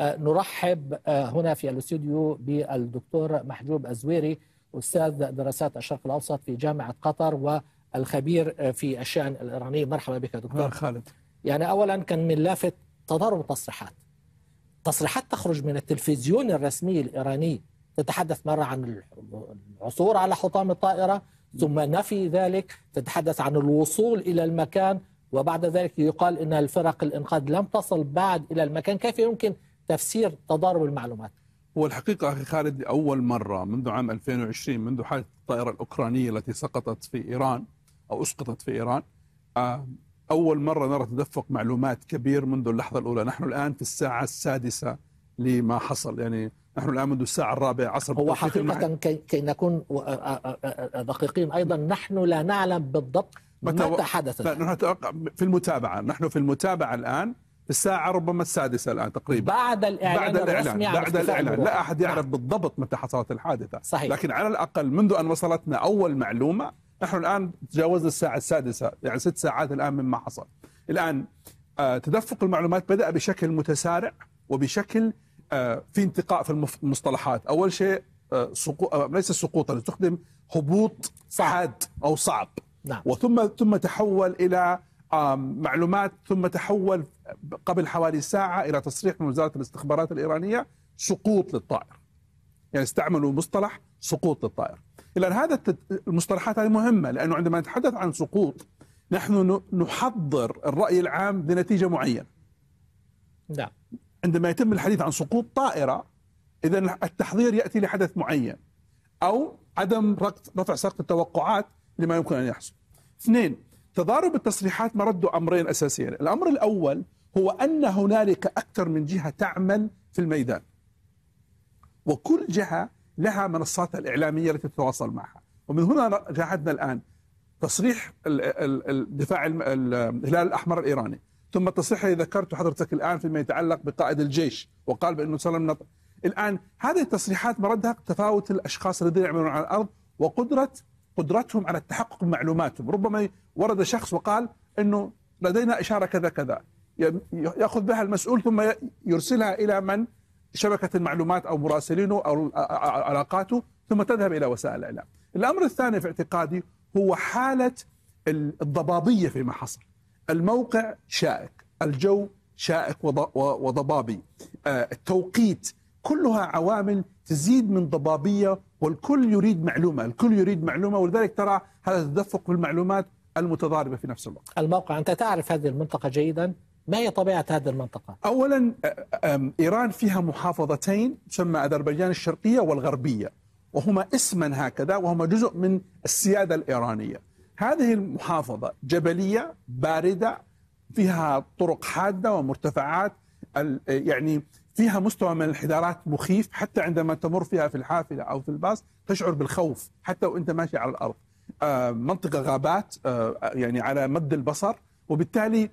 نرحب هنا في الاستوديو بالدكتور محجوب الزويري أستاذ دراسات الشرق الأوسط في جامعة قطر والخبير في الشأن الإيراني. مرحبا بك دكتور. خالد. يعني اولا كان من لافت تضارب التصريحات. تصريحات تخرج من التلفزيون الرسمي الإيراني تتحدث مرة عن العثور على حطام الطائرة ثم نفي ذلك تتحدث عن الوصول إلى المكان وبعد ذلك يقال إن الفرق الإنقاذ لم تصل بعد إلى المكان. كيف يمكن تفسير تضارب المعلومات. هو الحقيقة أخي خالد أول مرة منذ عام 2020 منذ حادث الطائرة الأوكرانية التي سقطت في إيران أو أسقطت في إيران أول مرة نرى تدفق معلومات كبير منذ اللحظة الأولى. نحن الآن في الساعة السادسة لما حصل يعني نحن الآن منذ الساعة الرابعة عصر هو حقيقة كي, كي نكون دقيقين أيضا نحن لا نعلم بالضبط متى, متى حدث نحن في المتابعة. نحن في المتابعة الآن. الساعة ربما السادسة الآن تقريبا. بعد الإعلان بعد الإعلان بعد الإعلان. لا أحد يعرف نعم. بالضبط متى حصلت الحادثة. صحيح. لكن على الأقل منذ أن وصلتنا أول معلومة نحن الآن تجاوزنا الساعة السادسة يعني ست ساعات الآن مما حصل. الآن آه تدفق المعلومات بدأ بشكل متسارع وبشكل آه في انتقاء في المصطلحات. أول شيء آه سقو... ليس سقوطا تستخدم هبوط حاد أو صعب. نعم. وثم ثم تحول إلى معلومات ثم تحول قبل حوالي ساعة إلى تصريح من وزارة الاستخبارات الإيرانية سقوط للطائر. يعني استعملوا مصطلح سقوط للطائر. إذا هذا المصطلحات هذه مهمة لأنه عندما نتحدث عن سقوط نحن نحضر الرأي العام لنتيجة معينة. نعم. عندما يتم الحديث عن سقوط طائرة إذا التحضير يأتي لحدث معين أو عدم رفع سقف التوقعات لما يمكن أن يحصل. اثنين تضارب التصريحات مرد أمرين أساسيين. الأمر الأول هو أن هنالك أكثر من جهة تعمل في الميدان. وكل جهة لها منصاتها الإعلامية التي تتواصل معها. ومن هنا شاهدنا الآن تصريح الدفاع الهلال الأحمر الإيراني. ثم التصريح الذي ذكرته حضرتك الآن فيما يتعلق بقائد الجيش وقال بأنه سلم نط... الآن هذه التصريحات مردها تفاوت الأشخاص الذين يعملون على الأرض وقدرة قدرتهم على التحقق بمعلوماتهم ربما ورد شخص وقال أنه لدينا إشارة كذا كذا. يأخذ بها المسؤول ثم يرسلها إلى من؟ شبكة المعلومات أو مراسلينه أو علاقاته ثم تذهب إلى وسائل الإعلام. الأمر الثاني في اعتقادي هو حالة الضبابية فيما حصل. الموقع شائك الجو شائك وضبابي. التوقيت كلها عوامل تزيد من ضبابية والكل يريد معلومة الكل يريد معلومة ولذلك ترى هذا التدفق في المعلومات المتضاربة في نفس الوقت. الموقع أنت تعرف هذه المنطقة جيدا؟ ما هي طبيعة هذه المنطقة؟ أولا إيران فيها محافظتين تسمى أذربيجان الشرقية والغربية وهما اسما هكذا وهما جزء من السيادة الإيرانية. هذه المحافظة جبلية باردة فيها طرق حادة ومرتفعات يعني فيها مستوى من الانحدارات مخيف حتى عندما تمر فيها في الحافلة أو في الباص تشعر بالخوف حتى وأنت ماشي على الأرض. منطقة غابات يعني على مد البصر وبالتالي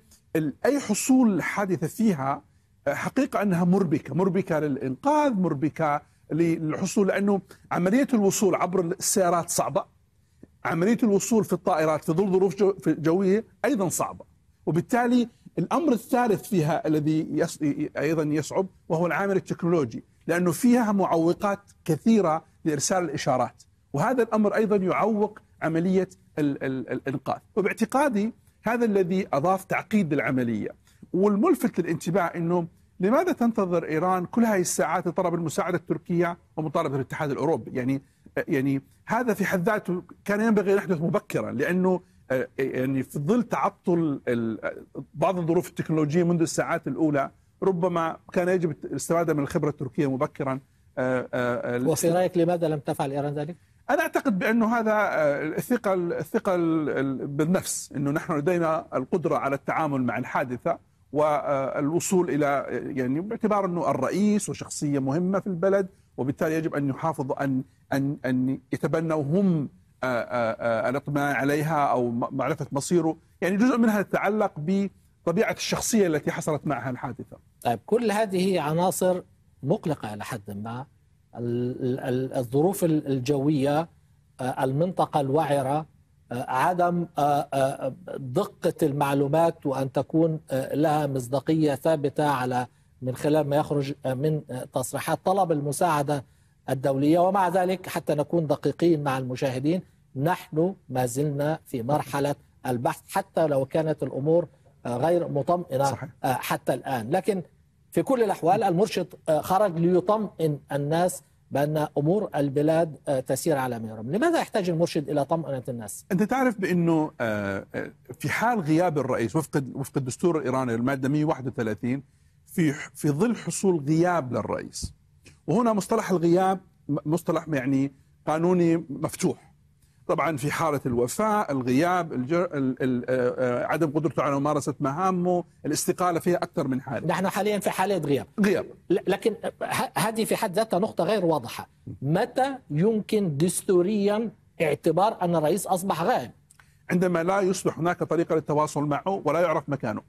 أي حصول حادثة فيها حقيقة أنها مربكة مربكة للإنقاذ مربكة للحصول لأنه عملية الوصول عبر السيارات صعبة. عملية الوصول في الطائرات في ظل ظروف جو جوية أيضا صعبة. وبالتالي الأمر الثالث فيها الذي يص... أيضا يصعب وهو العامل التكنولوجي لأنه فيها معوقات كثيرة لإرسال الإشارات وهذا الأمر أيضا يعوق عملية ال... ال... الإنقاذ. وباعتقادي هذا الذي أضاف تعقيد للعملية. والملفت للانتباه أنه لماذا تنتظر إيران كل هذه الساعات لطلب المساعدة التركية ومطالبة الاتحاد الأوروبي؟ يعني يعني هذا في حد ذاته كان ينبغي أن يحدث مبكرا لأنه يعني في ظل تعطل بعض الظروف التكنولوجية منذ الساعات الأولى ربما كان يجب الاستفادة من الخبرة التركية مبكرا وفي رأيك لماذا لم تفعل إيران ذلك؟ أنا أعتقد بأنه هذا الثقة الثقة بالنفس أنه نحن لدينا القدرة على التعامل مع الحادثة والوصول إلى يعني باعتبار أنه الرئيس وشخصية مهمة في البلد وبالتالي يجب أن يحافظوا أن أن أن يتبنوا هم الاطمئنان عليها أو معرفة مصيره. يعني جزء منها يتعلق بطبيعة الشخصية التي حصلت معها الحادثة. طيب كل هذه عناصر مقلقة إلى حد ما. الظروف الجوية المنطقة الوعرة عدم دقة المعلومات وأن تكون لها مصداقية ثابتة على من خلال ما يخرج من تصريحات طلب المساعدة الدولية. ومع ذلك حتى نكون دقيقين مع المشاهدين. نحن ما زلنا في مرحلة البحث حتى لو كانت الأمور غير مطمئنة صحيح. حتى الآن لكن في كل الأحوال المرشد خرج ليطمئن الناس بأن أمور البلاد تسير على ما يرام لماذا يحتاج المرشد إلى طمأنة الناس؟ أنت تعرف بأنه آه، آه، في حال غياب الرئيس وفق وفق الدستور الإيراني المادة 131 في في ظل حصول غياب للرئيس وهنا مصطلح الغياب مصطلح يعني قانوني مفتوح طبعا في حالة الوفاة الغياب الجر... ال... ال... آه، آه، عدم قدرته على ممارسة مهامه الاستقالة فيها أكثر من حالة. نحن حاليا في حالة غياب. غياب. ل- لكن ه- هذه في حد ذاتها نقطة غير واضحة. متى يمكن دستوريا اعتبار أن الرئيس أصبح غائب؟ عندما لا يصبح هناك طريقة للتواصل معه ولا يعرف مكانه.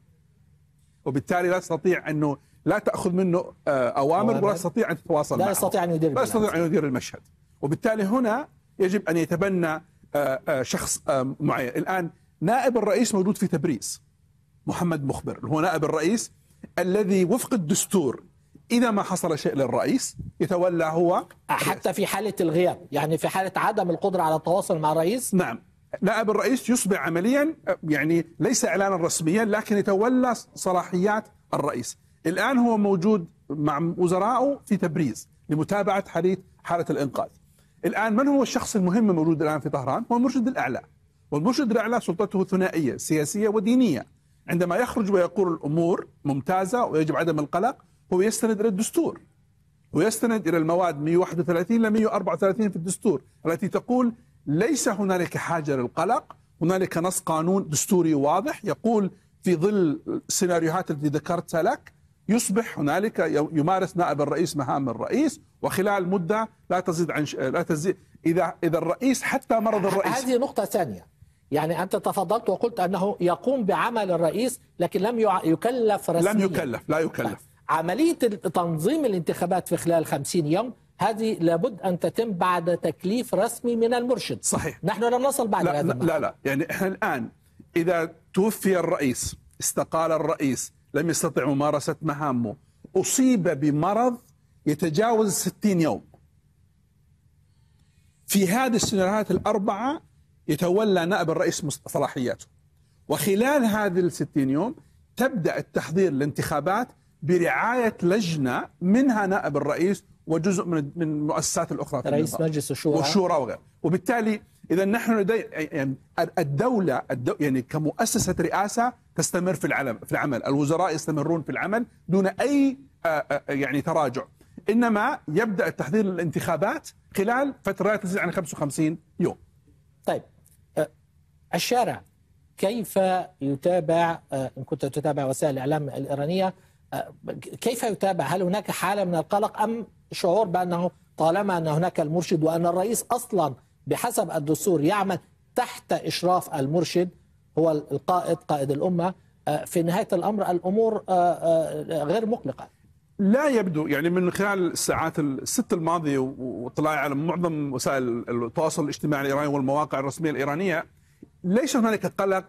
وبالتالي لا تستطيع أنه لا تأخذ منه آه، أوامر أوامر. ولا تستطيع أن تتواصل لا معه. يستطيع أن يدير لا. يستطيع أن يدير المشهد. وبالتالي هنا يجب أن يتبنى آه، آه، شخص آه، معين. الآن نائب الرئيس موجود في تبريز محمد مخبر. هو نائب الرئيس الذي وفق الدستور إذا ما حصل شيء للرئيس يتولى هو حتى في حالة الغياب يعني في حالة عدم القدرة على التواصل مع الرئيس. نعم. نائب الرئيس يصبح عمليا يعني ليس إعلانا رسميا لكن يتولى صلاحيات الرئيس. الآن هو موجود مع وزرائه في تبريز لمتابعة حالة حاله الآن من هو الشخص المهم الموجود الآن في طهران؟ هو المرشد الأعلى. والمرشد الأعلى سلطته ثنائية سياسية ودينية. عندما يخرج ويقول الأمور ممتازة ويجب عدم القلق هو يستند إلى الدستور. ويستند إلى المواد 131 ل 134 في الدستور التي تقول ليس هنالك حاجة للقلق، هنالك نص قانون دستوري واضح يقول في ظل السيناريوهات التي ذكرتها لك يصبح هنالك يمارس نائب الرئيس مهام الرئيس وخلال مدة لا تزيد عن ش... لا تزيد. إذا إذا الرئيس حتى مرض الرئيس هذه نقطة ثانية. يعني أنت تفضلت وقلت أنه يقوم بعمل الرئيس لكن لم يكلف رسميا. لم يكلف لا يكلف. عملية تنظيم الانتخابات في خلال 50 يوم هذه لابد أن تتم بعد تكليف رسمي من المرشد. صحيح. نحن لم نصل بعد لا هذا لا. لا لا. يعني إحنا الآن إذا توفي الرئيس استقال الرئيس لم يستطع ممارسة مهامه. أصيب بمرض يتجاوز 60 يوم. في هذه السيناريوهات الأربعة يتولى نائب الرئيس صلاحياته وخلال هذه ال 60 يوم تبدأ التحضير للانتخابات برعاية لجنة منها نائب الرئيس وجزء من من المؤسسات الأخرى في رئيس. مجلس الشورى. والشورى وغيره. وبالتالي إذا نحن يعني الدولة الدو يعني كمؤسسة رئاسة تستمر في العمل في العمل. الوزراء يستمرون في العمل دون أي آه، آه، يعني تراجع. إنما يبدأ التحضير للانتخابات خلال فترة تزيد عن 55 يوم. طيب آه، الشارع كيف يتابع إن كنت تتابع وسائل الإعلام الإيرانية آه، كيف يتابع؟ هل هناك حالة من القلق أم شعور بأنه طالما أن هناك المرشد وأن الرئيس أصلا بحسب الدستور يعمل تحت إشراف المرشد هو القائد قائد الأمة. آه، في نهاية الأمر الأمور آه، آه، غير مقلقة. لا يبدو يعني من خلال الساعات الست الماضية واطلاعي على معظم وسائل التواصل الاجتماعي الإيراني والمواقع الرسمية الإيرانية ليس هنالك قلق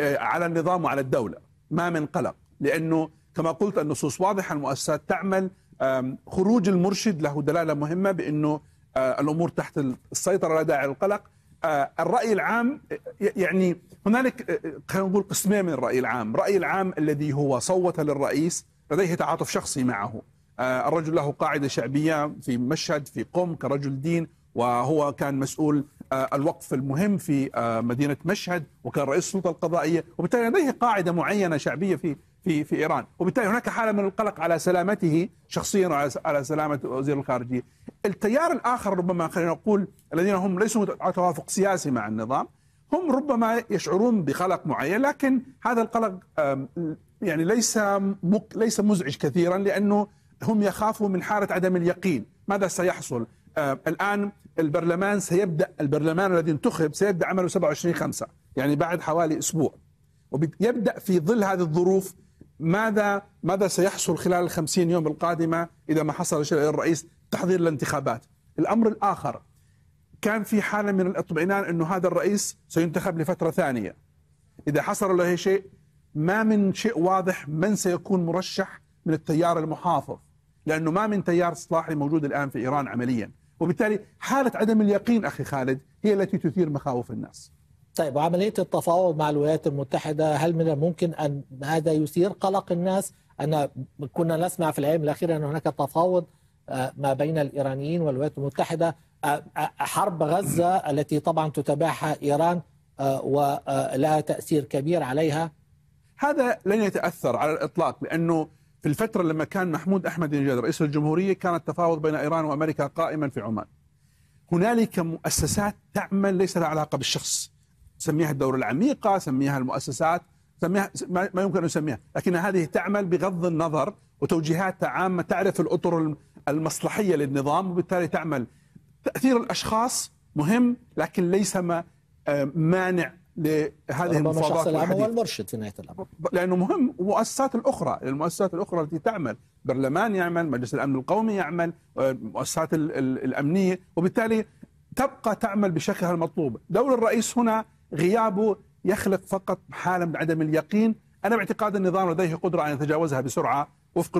على النظام وعلى الدولة. ما من قلق لأنه كما قلت النصوص واضحة المؤسسات تعمل خروج المرشد له دلالة مهمة بأنه آه، الأمور تحت السيطرة لا داعي للقلق. آه، الرأي العام يعني هنالك آه، خلينا نقول قسمين من الرأي العام، الراي العام الذي هو صوت للرئيس لديه تعاطف شخصي معه. آه، الرجل له قاعدة شعبية في مشهد في قم كرجل دين وهو كان مسؤول آه، الوقف المهم في آه، مدينة مشهد وكان رئيس السلطة القضائية وبالتالي لديه قاعدة معينة شعبية في في في إيران. وبالتالي هناك حالة من القلق على سلامته شخصيا وعلى على سلامة وزير الخارجية. التيار الآخر ربما خلينا نقول الذين هم ليسوا على توافق سياسي مع النظام هم ربما يشعرون بقلق معين لكن هذا القلق يعني ليس مك ليس مزعج كثيرا لأنه هم يخافوا من حالة عدم اليقين. ماذا سيحصل؟ الآن البرلمان سيبدأ البرلمان الذي انتخب سيبدأ عمله 27 5 يعني بعد حوالي أسبوع. ويبدا في ظل هذه الظروف ماذا ماذا سيحصل خلال ال 50 يوم القادمة إذا ما حصل شيء للرئيس تحضير الانتخابات. الأمر الآخر كان في حالة من الاطمئنان إنه هذا الرئيس سينتخب لفترة ثانية. إذا حصل له شيء ما من شيء واضح من سيكون مرشح من التيار المحافظ لأنه ما من تيار إصلاحي موجود الآن في إيران عمليا. وبالتالي حالة عدم اليقين أخي خالد هي التي تثير مخاوف الناس. طيب وعملية التفاوض مع الولايات المتحدة هل من الممكن أن هذا يثير قلق الناس أن كنا نسمع في الأيام الأخيرة أن هناك تفاوض آه، ما بين الإيرانيين والولايات المتحدة آه، آه، حرب غزة التي طبعا تتابعها إيران ولها تأثير كبير عليها هذا لن يتأثر على الإطلاق لأنه في الفترة لما كان محمود أحمد نجاد رئيس الجمهورية كان التفاوض بين إيران وأمريكا قائما في عمان. هنالك مؤسسات تعمل ليس لها علاقة بالشخص. سميها الدولة العميقة، سميها المؤسسات، سميها ما يمكن أن نسميها، لكن هذه تعمل بغض النظر وتوجيهاتها عامة تعرف الأطر المصلحية للنظام وبالتالي تعمل. تأثير الأشخاص مهم لكن ليس ما آه، مانع لهذه المفاوضات والحديث. هو المرشد في نهاية الأمر لأنه مهم المؤسسات الأخرى المؤسسات الأخرى التي تعمل برلمان يعمل مجلس الأمن القومي يعمل المؤسسات ال- ال- الأمنية وبالتالي تبقى تعمل بشكلها المطلوب دور الرئيس هنا غيابه يخلق فقط حاله من عدم اليقين. أنا باعتقاد النظام لديه قدرة أن يتجاوزها بسرعة وفق